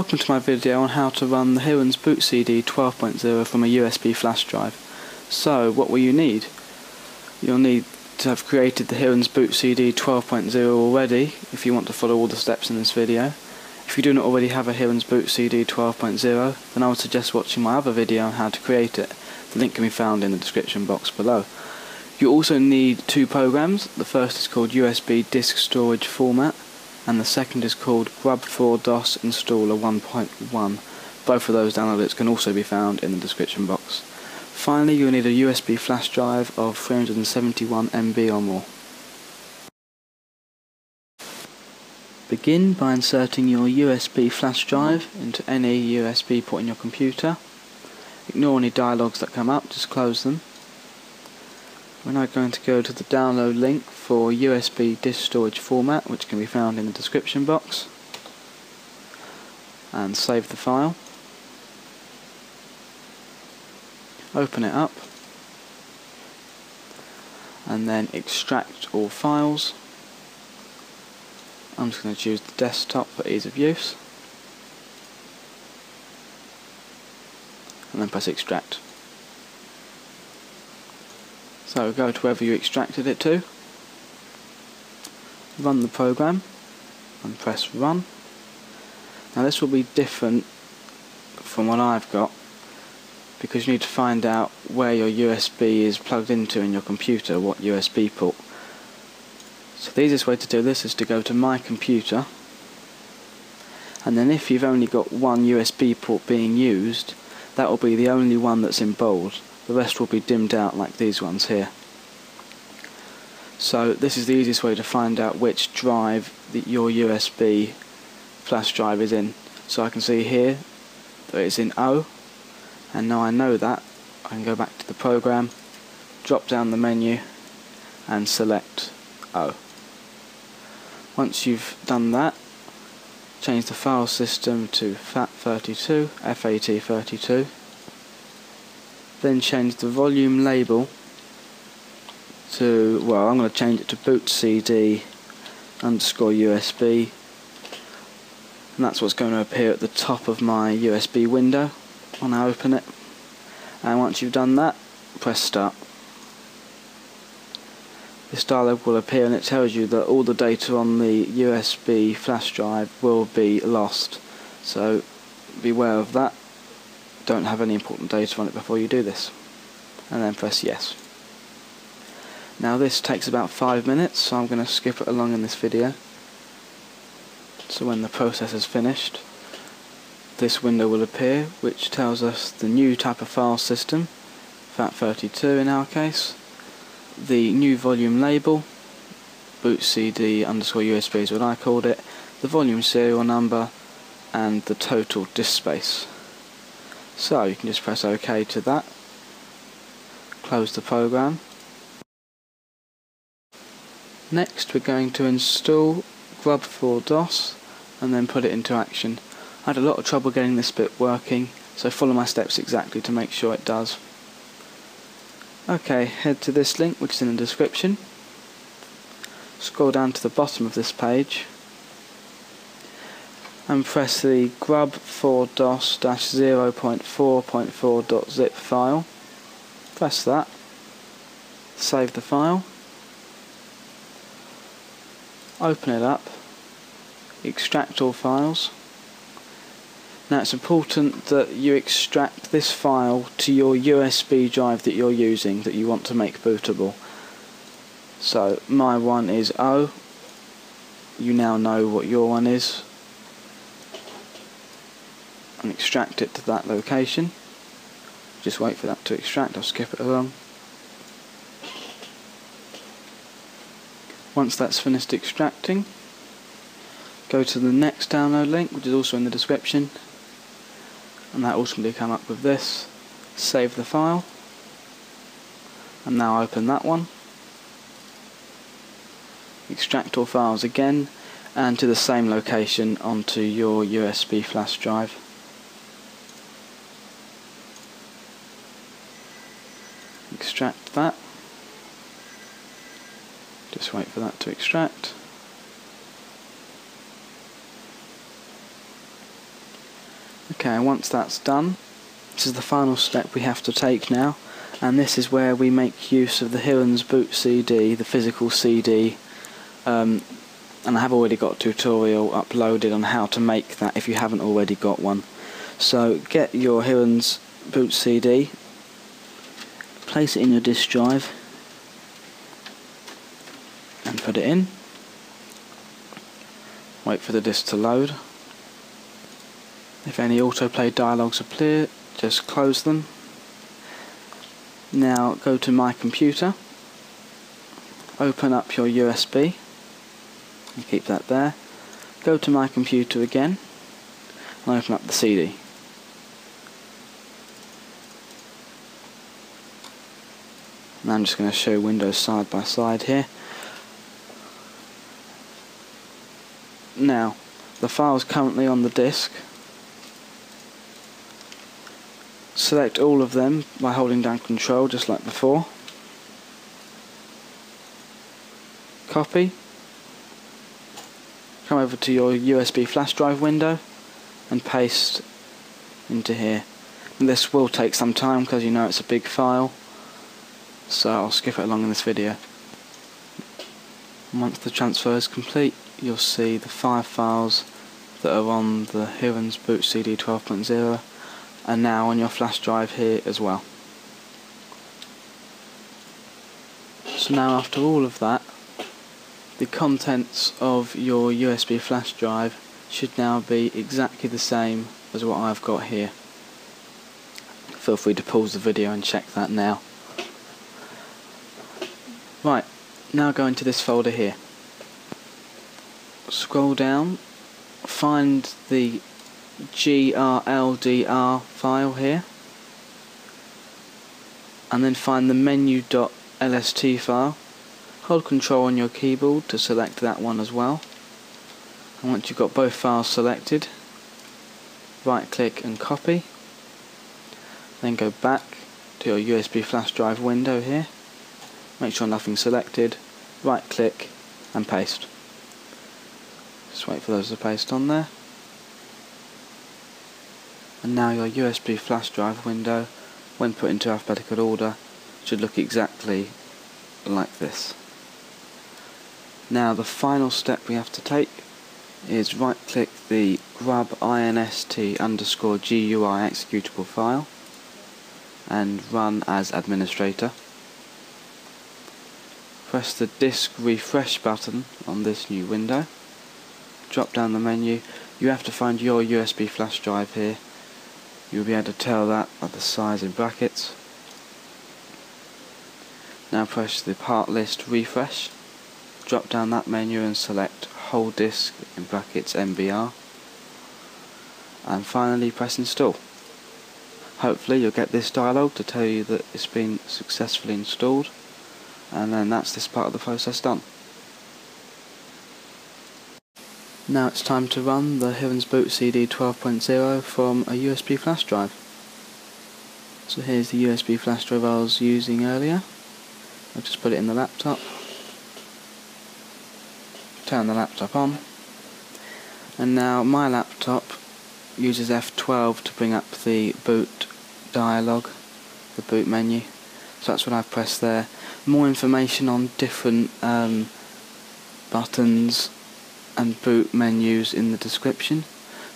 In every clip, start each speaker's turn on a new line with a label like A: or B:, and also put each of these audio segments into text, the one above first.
A: Welcome to my video on how to run the Hiren's Boot CD 12.0 from a USB flash drive. So, what will you need? You'll need to have created the Hiren's Boot CD 12.0 already if you want to follow all the steps in this video. If you do not already have a Hiren's Boot CD 12.0 then I would suggest watching my other video on how to create it. The link can be found in the description box below. You also need two programs. The first is called USB Disk Storage Format and the second is called Grub4DOS Installer 1.1. Both of those downloads can also be found in the description box. Finally, you'll need a USB flash drive of 371 MB or more. Begin by inserting your USB flash drive into any USB port in your computer. Ignore any dialogues that come up, just close them. We're now going to go to the download link for USB disk storage format which can be found in the description box and save the file. Open it up and then extract all files. I'm just going to choose the desktop for ease of use and then press extract. So go to wherever you extracted it to, run the program and press run. Now this will be different from what I've got because you need to find out where your USB is plugged into in your computer, what USB port. So the easiest way to do this is to go to my computer and then if you've only got one USB port being used that will be the only one that's in bold the rest will be dimmed out like these ones here. So this is the easiest way to find out which drive that your USB flash drive is in. So I can see here that it's in O and now I know that I can go back to the program, drop down the menu and select O. Once you've done that change the file system to FAT32, FAT32 then change the volume label to, well I'm going to change it to boot CD underscore USB and that's what's going to appear at the top of my USB window when I open it. And once you've done that press start. This dialog will appear and it tells you that all the data on the USB flash drive will be lost. So beware of that don't have any important data on it before you do this. And then press yes. Now this takes about five minutes, so I'm going to skip it along in this video. So when the process is finished, this window will appear, which tells us the new type of file system, FAT32 in our case, the new volume label, boot CD underscore USB is what I called it, the volume serial number, and the total disk space. So you can just press OK to that, close the program. Next we're going to install Grub4DOS and then put it into action. I had a lot of trouble getting this bit working, so follow my steps exactly to make sure it does. Okay, head to this link which is in the description. Scroll down to the bottom of this page and press the grub4dos-0.4.4.zip file. Press that. Save the file. Open it up. Extract all files. Now it's important that you extract this file to your USB drive that you're using that you want to make bootable. So my one is O. You now know what your one is and extract it to that location. Just wait for that to extract, I'll skip it along. Once that's finished extracting, go to the next download link, which is also in the description, and that ultimately come up with this. Save the file, and now open that one. Extract all files again, and to the same location onto your USB flash drive. Extract that. Just wait for that to extract. Okay, once that's done, this is the final step we have to take now, and this is where we make use of the Hiren's Boot CD, the physical CD, um, and I have already got a tutorial uploaded on how to make that if you haven't already got one. So get your Hiren's Boot CD, place it in your disk drive, and put it in. Wait for the disk to load. If any autoplay dialogues appear, just close them. Now go to my computer, open up your USB, and keep that there. Go to my computer again, and open up the CD. And I'm just going to show Windows side by side here. Now, the file is currently on the disk, select all of them by holding down control just like before. Copy. Come over to your USB flash drive window and paste into here. And this will take some time because you know it's a big file so I'll skip it along in this video once the transfer is complete you'll see the five files that are on the Hiren's Boot CD 12.0 and now on your flash drive here as well. So now after all of that, the contents of your USB flash drive should now be exactly the same as what I've got here. Feel free to pause the video and check that now. Right, now go into this folder here. Scroll down, find the grldr file here and then find the menu.lst file. Hold control on your keyboard to select that one as well. And once you've got both files selected right click and copy. Then go back to your USB flash drive window here make sure nothing's selected right click and paste just wait for those to paste on there and now your USB flash drive window when put into alphabetical order should look exactly like this. Now the final step we have to take is right click the grub inst underscore GUI executable file and run as administrator. Press the disk refresh button on this new window. Drop down the menu. You have to find your USB flash drive here You'll be able to tell that by the size in brackets. Now press the part list refresh. Drop down that menu and select whole disk in brackets MBR. And finally press install. Hopefully you'll get this dialog to tell you that it's been successfully installed and then that's this part of the process done. Now it's time to run the Hiren's Boot CD 12.0 from a USB flash drive. So here's the USB flash drive I was using earlier. I'll just put it in the laptop. Turn the laptop on. And now my laptop uses F12 to bring up the boot dialog, the boot menu. So that's what I've pressed there. More information on different um, buttons and boot menus in the description.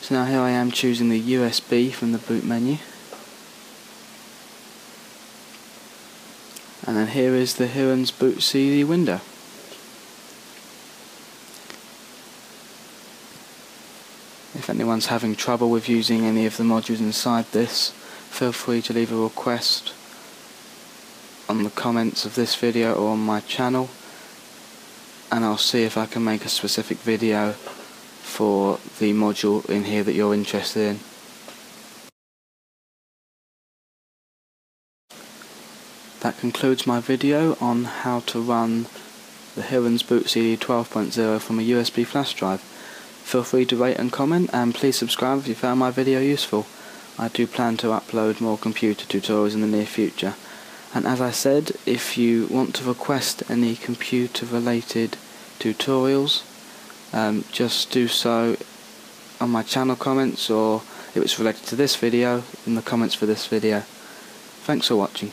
A: So now here I am choosing the USB from the boot menu. And then here is the Hiren's boot CD window. If anyone's having trouble with using any of the modules inside this, feel free to leave a request on the comments of this video or on my channel and I'll see if I can make a specific video for the module in here that you're interested in. That concludes my video on how to run the Hiren's Boot CD 12.0 from a USB flash drive. Feel free to rate and comment and please subscribe if you found my video useful. I do plan to upload more computer tutorials in the near future. And as I said, if you want to request any computer related tutorials, um, just do so on my channel comments or if it's related to this video in the comments for this video. Thanks for watching.